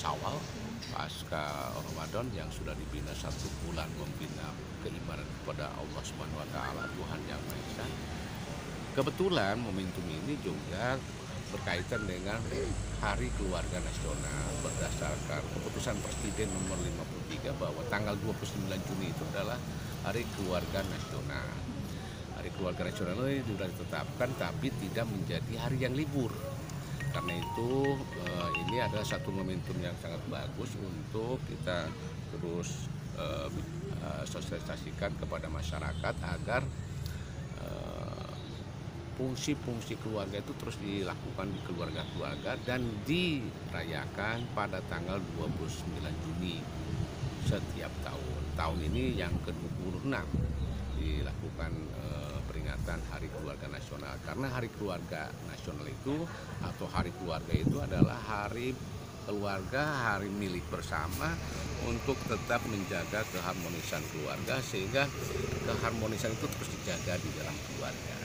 Sawal pasca Ramadan yang sudah dibina satu bulan membina keimanan kepada Allah Subhanahu wa taala Tuhan yang Maha Esa. Kebetulan momentum ini juga berkaitan dengan Hari Keluarga Nasional berdasarkan keputusan Presiden nomor 53 bahwa tanggal 29 Juni itu adalah Hari Keluarga Nasional. Hari Keluarga Nasional ini sudah ditetapkan tapi tidak menjadi hari yang libur. Karena itu eh, ini adalah satu momentum yang sangat bagus untuk kita terus eh, eh, sosialisasikan kepada masyarakat agar fungsi-fungsi keluarga itu terus dilakukan di keluarga-keluarga dan dirayakan pada tanggal 29 Juni setiap tahun. Tahun ini yang ke-26 dilakukan eh, peringatan Hari Keluarga Nasional karena Hari Keluarga Nasional itu atau Hari Keluarga itu adalah hari keluarga, hari milik bersama untuk tetap menjaga keharmonisan keluarga sehingga keharmonisan itu terus dijaga di dalam keluarga.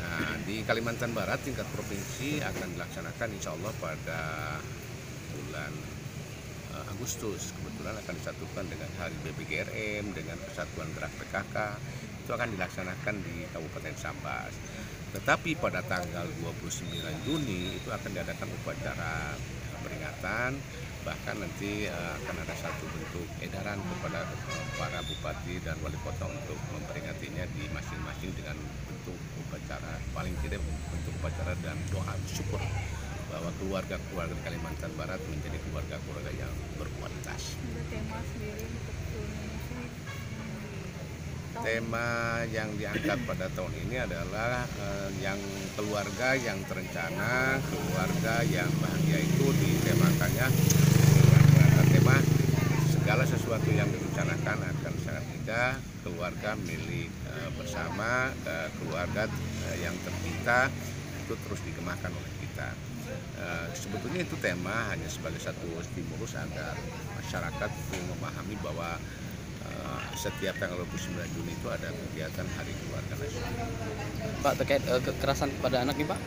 Nah, di Kalimantan Barat tingkat provinsi akan dilaksanakan insya Allah pada bulan Agustus. Kebetulan akan disatukan dengan Hari BBGRM, dengan Persatuan Gerak PKK. Itu akan dilaksanakan di Kabupaten Sambas. Tetapi pada tanggal 29 Juni itu akan diadakan upacara peringatan bahkan nanti eh, akan ada satu bentuk edaran kepada para bupati dan wali kota untuk memperingatinya di masing-masing dengan bentuk upacara paling tidak bentuk upacara dan doa syukur bahwa keluarga-keluarga di Kalimantan Barat menjadi keluarga-keluarga yang berkualitas. Tema sendiri untuk Tema yang diangkat pada tahun ini adalah eh, yang keluarga yang terencana, keluarga yang bahagia itu ditemakannya dengan tema segala sesuatu yang direncanakan akan sangat indah, keluarga milik eh, bersama, eh, keluarga eh, yang tercinta itu terus dikembangkan oleh kita. Eh, sebetulnya itu tema hanya sebagai satu stimulus agar masyarakat memahami bahwa eh, setiap tanggal 29 Juni itu ada kegiatan Hari Keluarga Nasional. Pak terkait eh, kekerasan kepada anak nih Pak?